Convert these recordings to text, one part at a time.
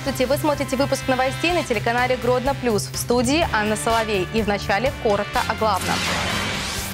Здравствуйте! Вы смотрите выпуск новостей на телеканале Гродно Плюс. В студии Анна Соловей. И вначале коротко о главном.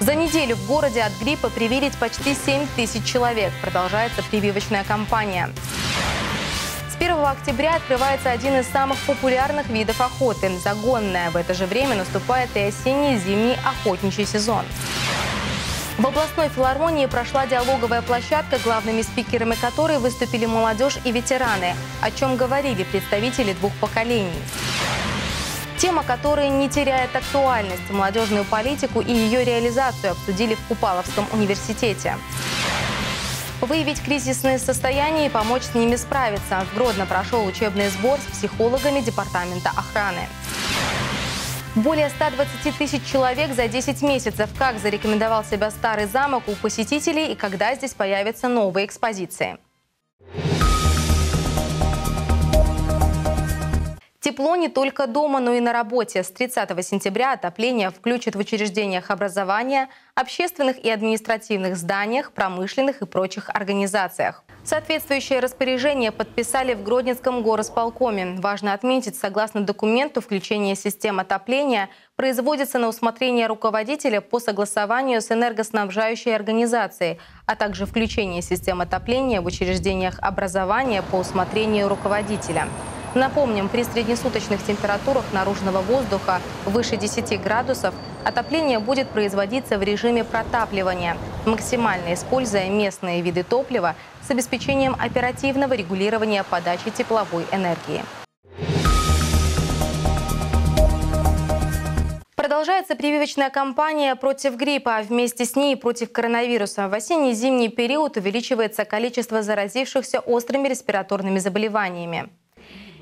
За неделю в городе от гриппа привились почти 7 тысяч человек. Продолжается прививочная кампания. С 1 октября открывается один из самых популярных видов охоты – загонная. В это же время наступает и осенний зимний охотничий сезон. В областной филармонии прошла диалоговая площадка, главными спикерами которой выступили молодежь и ветераны, о чем говорили представители двух поколений. Тема, которая не теряет актуальность, молодежную политику и ее реализацию обсудили в Купаловском университете. Выявить кризисные состояния и помочь с ними справиться. В Гродно прошел учебный сбор с психологами Департамента охраны. Более 120 тысяч человек за 10 месяцев. Как зарекомендовал себя старый замок у посетителей и когда здесь появятся новые экспозиции? Тепло не только дома, но и на работе. С 30 сентября отопление включат в учреждениях образования, общественных и административных зданиях, промышленных и прочих организациях. Соответствующее распоряжение подписали в Гродненском горосполкоме. Важно отметить, согласно документу, включение систем отопления производится на усмотрение руководителя по согласованию с энергоснабжающей организацией, а также включение систем отопления в учреждениях образования по усмотрению руководителя. Напомним, при среднесуточных температурах наружного воздуха выше 10 градусов отопление будет производиться в режиме протапливания, максимально используя местные виды топлива с обеспечением оперативного регулирования подачи тепловой энергии. Продолжается прививочная кампания против гриппа, а вместе с ней против коронавируса. В осенне-зимний период увеличивается количество заразившихся острыми респираторными заболеваниями.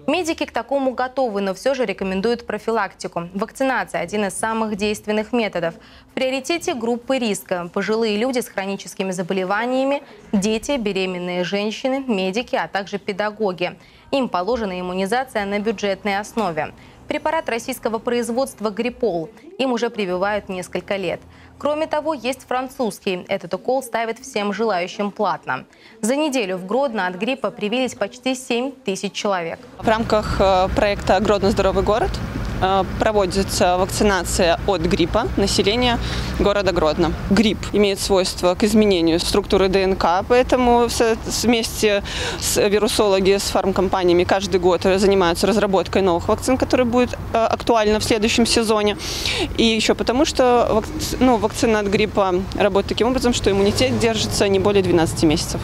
Медики к такому готовы, но все же рекомендуют профилактику. Вакцинация – один из самых действенных методов. В приоритете группы риска – пожилые люди с хроническими заболеваниями, дети, беременные женщины, медики, а также педагоги. Им положена иммунизация на бюджетной основе. Препарат российского производства «Гриппол». Им уже прививают несколько лет. Кроме того, есть французский. Этот укол ставят всем желающим платно. За неделю в Гродно от гриппа привились почти 7 тысяч человек. В рамках э, проекта «Гродно здоровый город» проводится вакцинация от гриппа населения города Гродно. Грипп имеет свойство к изменению структуры ДНК, поэтому вместе с вирусологи, с фармкомпаниями каждый год занимаются разработкой новых вакцин, которые будут э, актуальны в следующем сезоне. И еще потому, что ну, вакцина от гриппа работает таким образом, что иммунитет держится не более 12 месяцев.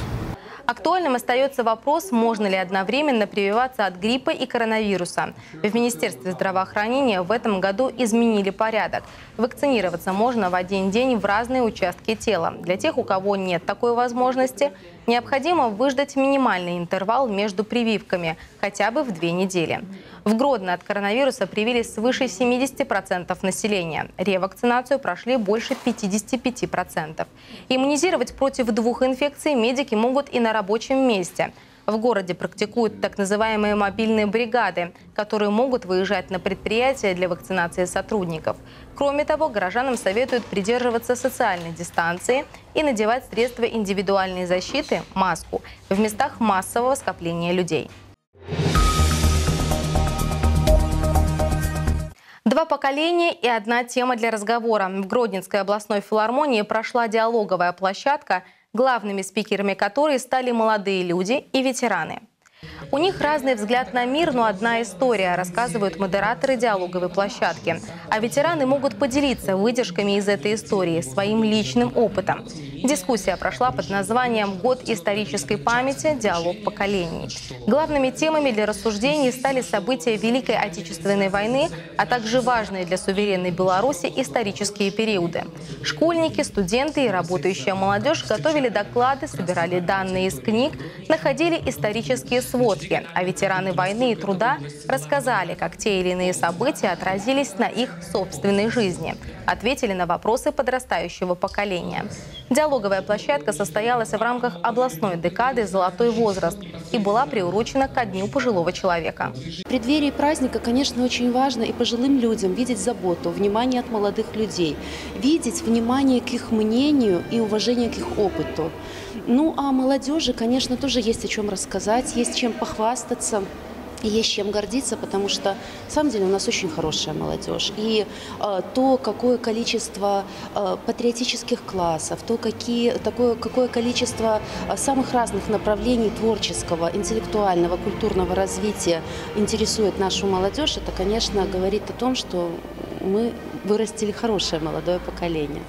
Актуальным остается вопрос, можно ли одновременно прививаться от гриппа и коронавируса. В Министерстве здравоохранения в этом году изменили порядок. Вакцинироваться можно в один день в разные участки тела. Для тех, у кого нет такой возможности, необходимо выждать минимальный интервал между прививками, хотя бы в две недели. В Гродно от коронавируса привились свыше 70% населения. Ревакцинацию прошли больше 55%. Иммунизировать против двух инфекций медики могут и на рабочем месте. В городе практикуют так называемые мобильные бригады, которые могут выезжать на предприятия для вакцинации сотрудников. Кроме того, горожанам советуют придерживаться социальной дистанции и надевать средства индивидуальной защиты – маску – в местах массового скопления людей. Два поколения и одна тема для разговора. В Гродненской областной филармонии прошла диалоговая площадка, главными спикерами которой стали молодые люди и ветераны. У них разный взгляд на мир, но одна история, рассказывают модераторы диалоговой площадки. А ветераны могут поделиться выдержками из этой истории, своим личным опытом. Дискуссия прошла под названием «Год исторической памяти. Диалог поколений». Главными темами для рассуждений стали события Великой Отечественной войны, а также важные для суверенной Беларуси исторические периоды. Школьники, студенты и работающая молодежь готовили доклады, собирали данные из книг, находили исторические сводки, а ветераны войны и труда рассказали, как те или иные события отразились на их собственной жизни, ответили на вопросы подрастающего поколения. Диалоговая площадка состоялась в рамках областной декады «Золотой возраст» и была приурочена ко Дню пожилого человека. В преддверии праздника, конечно, очень важно и пожилым людям видеть заботу, внимание от молодых людей, видеть внимание к их мнению и уважение к их опыту. Ну а молодежи, конечно, тоже есть о чем рассказать, есть чем похвастаться. есть чем гордиться, потому что, на самом деле, у нас очень хорошая молодежь. И э, то, какое количество э, патриотических классов, то, какие, такое, какое количество э, самых разных направлений творческого, интеллектуального, культурного развития интересует нашу молодежь, это, конечно, говорит о том, что мы вырастили хорошее молодое поколение.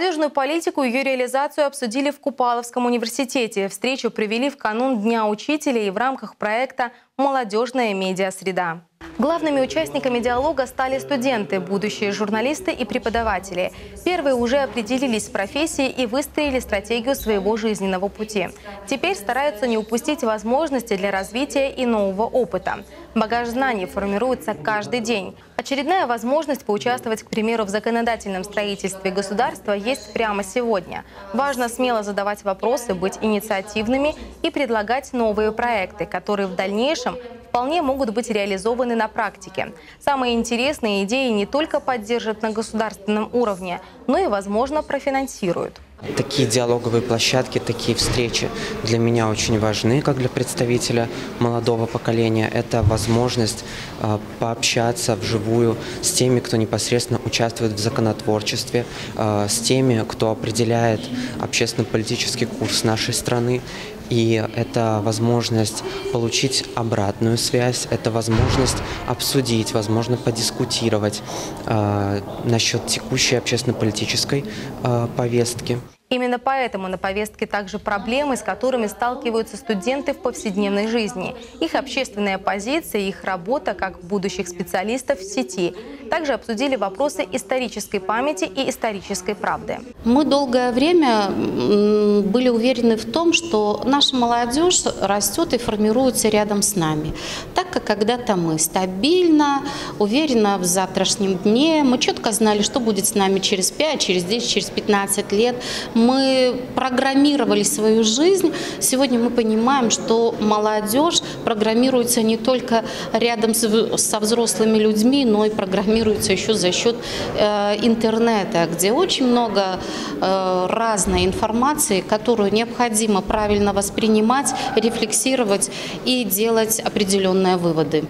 Молодежную политику и ее реализацию обсудили в Купаловском университете. Встречу провели в канун Дня учителя и в рамках проекта «Молодежная медиасреда». Главными участниками диалога стали студенты, будущие журналисты и преподаватели. Первые уже определились с профессией и выстроили стратегию своего жизненного пути. Теперь стараются не упустить возможности для развития и нового опыта. Багаж знаний формируется каждый день. Очередная возможность поучаствовать, к примеру, в законодательном строительстве государства есть прямо сегодня. Важно смело задавать вопросы, быть инициативными и предлагать новые проекты, которые в дальнейшем вполне могут быть реализованы на практике. Самые интересные идеи не только поддержат на государственном уровне, но и, возможно, профинансируют. Такие диалоговые площадки, такие встречи для меня очень важны, как для представителя молодого поколения. Это возможность э, пообщаться вживую с теми, кто непосредственно участвует в законотворчестве, э, с теми, кто определяет общественно-политический курс нашей страны. И это возможность получить обратную связь, это возможность обсудить, возможно, подискутировать э, насчет текущей общественно-политической э, повестки. Именно поэтому на повестке также проблемы, с которыми сталкиваются студенты в повседневной жизни, их общественная позиция, их работа как будущих специалистов в сети. Также обсудили вопросы исторической памяти и исторической правды. Мы долгое время были уверены в том, что наша молодежь растет и формируется рядом с нами. Так как когда-то мы стабильно, уверенно в завтрашнем дне, мы четко знали, что будет с нами через 5, через 10, через 15 лет мы программировали свою жизнь. Сегодня мы понимаем, что молодежь программируется не только рядом со взрослыми людьми, но и программируется еще за счет э, интернета, где очень много э, разной информации, которую необходимо правильно воспринимать, рефлексировать и делать определенные выводы.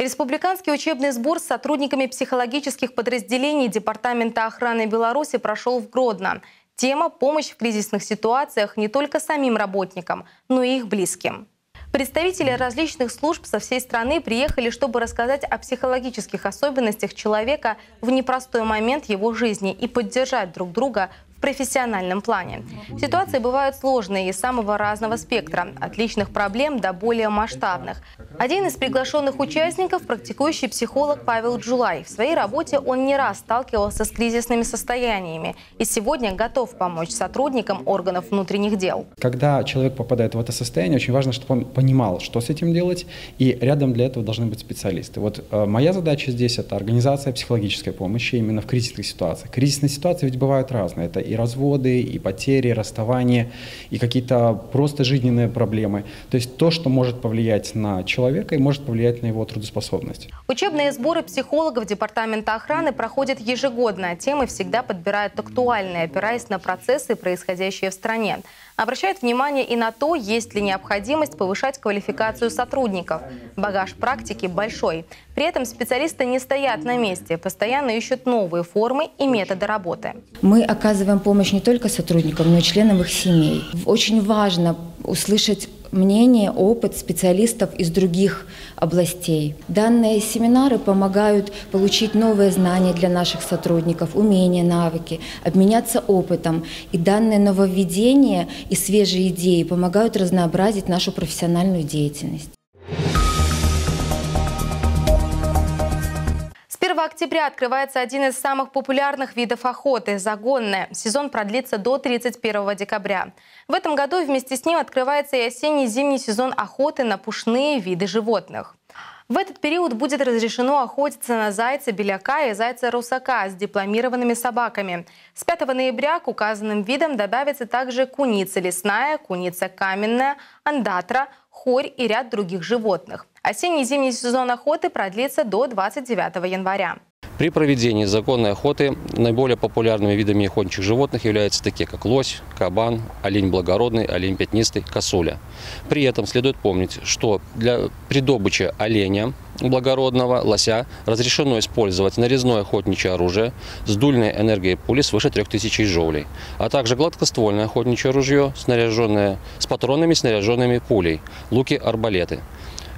Республиканский учебный сбор с сотрудниками психологических подразделений Департамента охраны Беларуси прошел в Гродно. Тема – помощь в кризисных ситуациях не только самим работникам, но и их близким. Представители различных служб со всей страны приехали, чтобы рассказать о психологических особенностях человека в непростой момент его жизни и поддержать друг друга профессиональном плане. Ситуации бывают сложные из самого разного спектра, от личных проблем до более масштабных. Один из приглашенных участников – практикующий психолог Павел Джулай. В своей работе он не раз сталкивался с кризисными состояниями и сегодня готов помочь сотрудникам органов внутренних дел. Когда человек попадает в это состояние, очень важно, чтобы он понимал, что с этим делать, и рядом для этого должны быть специалисты. Вот э, моя задача здесь – это организация психологической помощи именно в кризисных ситуациях. Кризисные ситуации ведь бывают разные. Это и разводы, и потери, и расставания, и какие-то просто жизненные проблемы. То есть то, что может повлиять на человека и может повлиять на его трудоспособность. Учебные сборы психологов Департамента охраны проходят ежегодно. Темы всегда подбирают актуальные, опираясь на процессы, происходящие в стране обращает внимание и на то, есть ли необходимость повышать квалификацию сотрудников. Багаж практики большой. При этом специалисты не стоят на месте, постоянно ищут новые формы и методы работы. Мы оказываем помощь не только сотрудникам, но и членам их семей. Очень важно услышать мнение, опыт специалистов из других областей. Данные семинары помогают получить новые знания для наших сотрудников, умения, навыки, обменяться опытом. И данные нововведения и свежие идеи помогают разнообразить нашу профессиональную деятельность. Октября открывается один из самых популярных видов охоты – загонная. Сезон продлится до 31 декабря. В этом году вместе с ним открывается и осенний-зимний сезон охоты на пушные виды животных. В этот период будет разрешено охотиться на зайца беляка и зайца русака с дипломированными собаками. С 5 ноября к указанным видам добавится также куница лесная, куница каменная, андатра, хорь и ряд других животных. Осенний-зимний сезон охоты продлится до 29 января. При проведении законной охоты наиболее популярными видами охотничьих животных являются такие, как лось, кабан, олень благородный, олень пятнистый, косуля. При этом следует помнить, что для, при добыче оленя благородного лося разрешено использовать нарезное охотничье оружие с дульной энергией пули свыше 3000 жоулей, а также гладкоствольное охотничье ружье, снаряженное с патронами, снаряженными пулей, луки-арбалеты.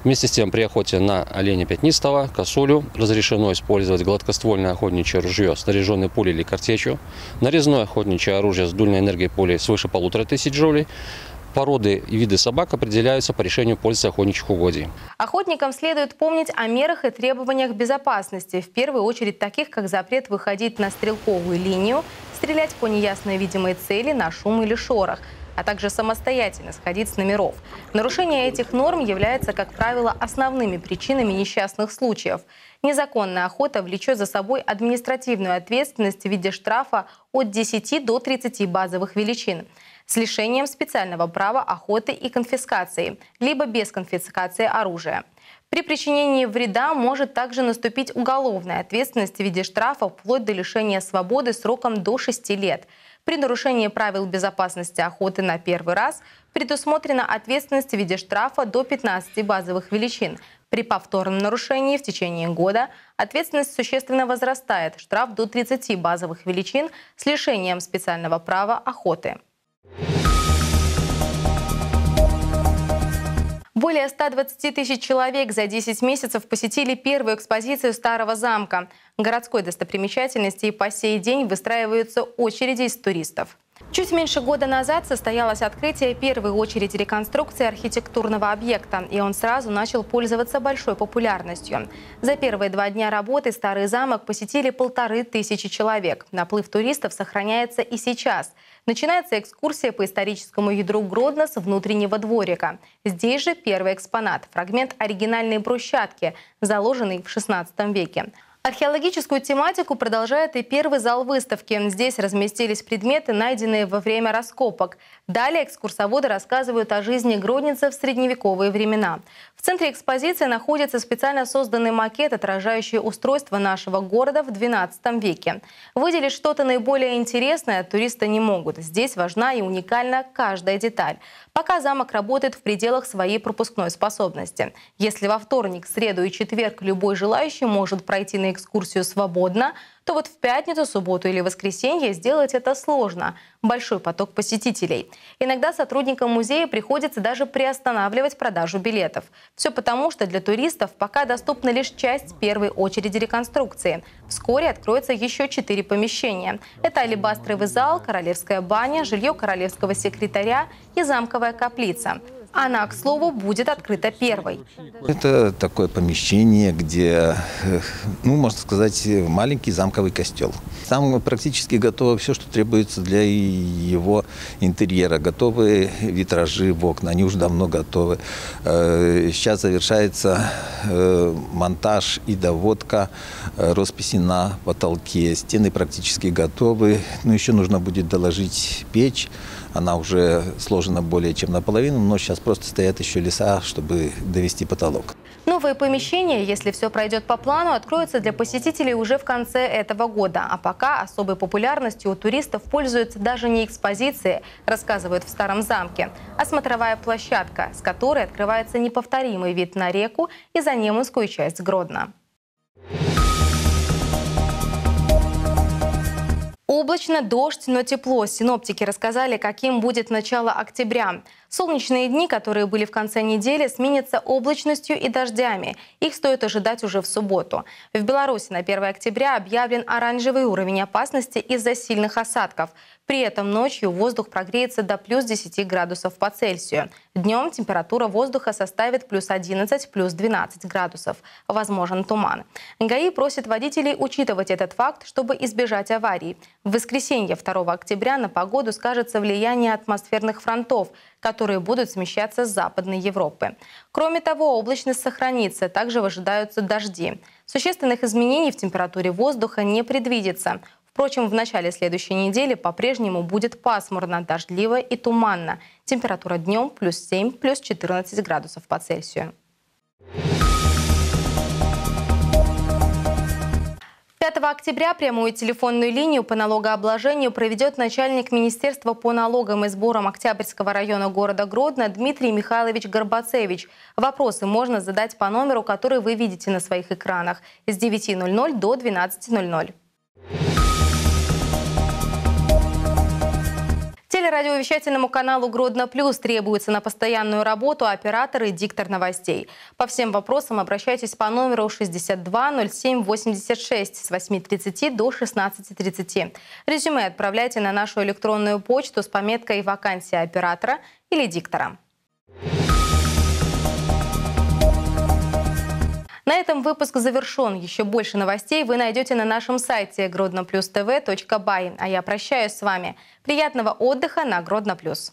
Вместе с тем, при охоте на оленя пятнистого, косулю, разрешено использовать гладкоствольное охотничье ружье, снаряженное пулей или картечью, нарезное охотничье оружие с дульной энергией пули свыше полутора тысяч джоулей, Породы и виды собак определяются по решению пользы охотничьих угодий. Охотникам следует помнить о мерах и требованиях безопасности, в первую очередь таких, как запрет выходить на стрелковую линию, стрелять по неясной видимой цели на шум или шорох – а также самостоятельно сходить с номеров. Нарушение этих норм является, как правило, основными причинами несчастных случаев. Незаконная охота влечет за собой административную ответственность в виде штрафа от 10 до 30 базовых величин с лишением специального права охоты и конфискации, либо без конфискации оружия. При причинении вреда может также наступить уголовная ответственность в виде штрафа вплоть до лишения свободы сроком до 6 лет – при нарушении правил безопасности охоты на первый раз предусмотрена ответственность в виде штрафа до 15 базовых величин. При повторном нарушении в течение года ответственность существенно возрастает, штраф до 30 базовых величин с лишением специального права охоты. Более 120 тысяч человек за 10 месяцев посетили первую экспозицию Старого замка. Городской достопримечательности и по сей день выстраиваются очереди из туристов. Чуть меньше года назад состоялось открытие первой очереди реконструкции архитектурного объекта, и он сразу начал пользоваться большой популярностью. За первые два дня работы Старый замок посетили полторы тысячи человек. Наплыв туристов сохраняется и сейчас. Начинается экскурсия по историческому ядру Гродно с внутреннего дворика. Здесь же первый экспонат – фрагмент оригинальной брусчатки, заложенный в XVI веке. Археологическую тематику продолжает и первый зал выставки. Здесь разместились предметы, найденные во время раскопок. Далее экскурсоводы рассказывают о жизни Гродницы в средневековые времена. В центре экспозиции находится специально созданный макет, отражающий устройство нашего города в XII веке. Выделить что-то наиболее интересное туристы не могут. Здесь важна и уникальна каждая деталь. Пока замок работает в пределах своей пропускной способности. Если во вторник, среду и четверг любой желающий может пройти на экскурсию свободно, то вот в пятницу, субботу или воскресенье сделать это сложно. Большой поток посетителей. Иногда сотрудникам музея приходится даже приостанавливать продажу билетов. Все потому, что для туристов пока доступна лишь часть первой очереди реконструкции. Вскоре откроется еще четыре помещения. Это алебастровый зал, королевская баня, жилье королевского секретаря и замковая каплица. Она, к слову, будет открыта первой. Это такое помещение, где, э, ну, можно сказать, маленький замковый костел. Там практически готово все, что требуется для его интерьера. Готовы витражи в окна, они уже давно готовы. Э, сейчас завершается э, монтаж и доводка росписи на потолке. Стены практически готовы. Но еще нужно будет доложить печь. Она уже сложена более чем наполовину, но сейчас просто стоят еще леса, чтобы довести потолок. Новые помещения, если все пройдет по плану, откроются для посетителей уже в конце этого года. А пока особой популярностью у туристов пользуются даже не экспозиции, рассказывают в Старом замке, а смотровая площадка, с которой открывается неповторимый вид на реку и за Неманскую часть Гродно. Облачно, дождь, но тепло. Синоптики рассказали, каким будет начало октября. Солнечные дни, которые были в конце недели, сменятся облачностью и дождями. Их стоит ожидать уже в субботу. В Беларуси на 1 октября объявлен оранжевый уровень опасности из-за сильных осадков. При этом ночью воздух прогреется до плюс 10 градусов по Цельсию. Днем температура воздуха составит плюс 11, плюс 12 градусов. Возможен туман. ГАИ просит водителей учитывать этот факт, чтобы избежать аварий. В воскресенье 2 октября на погоду скажется влияние атмосферных фронтов, которые будут смещаться с Западной Европы. Кроме того, облачность сохранится, также ожидаются дожди. Существенных изменений в температуре воздуха не предвидится. Впрочем, в начале следующей недели по-прежнему будет пасмурно, дождливо и туманно. Температура днем плюс 7, плюс 14 градусов по Цельсию. 5 октября прямую телефонную линию по налогообложению проведет начальник Министерства по налогам и сборам Октябрьского района города Гродно Дмитрий Михайлович Горбацевич. Вопросы можно задать по номеру, который вы видите на своих экранах с 9.00 до 12.00. Телерадиовещательному каналу «Гродно Плюс» требуется на постоянную работу оператор и диктор новостей. По всем вопросам обращайтесь по номеру 62 07 86 с 8.30 до 16.30. Резюме отправляйте на нашу электронную почту с пометкой «Вакансия оператора» или диктора. На этом выпуск завершен. Еще больше новостей вы найдете на нашем сайте grodnoplus.tv.by. А я прощаюсь с вами. Приятного отдыха на Гродно Плюс.